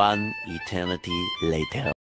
One eternity later.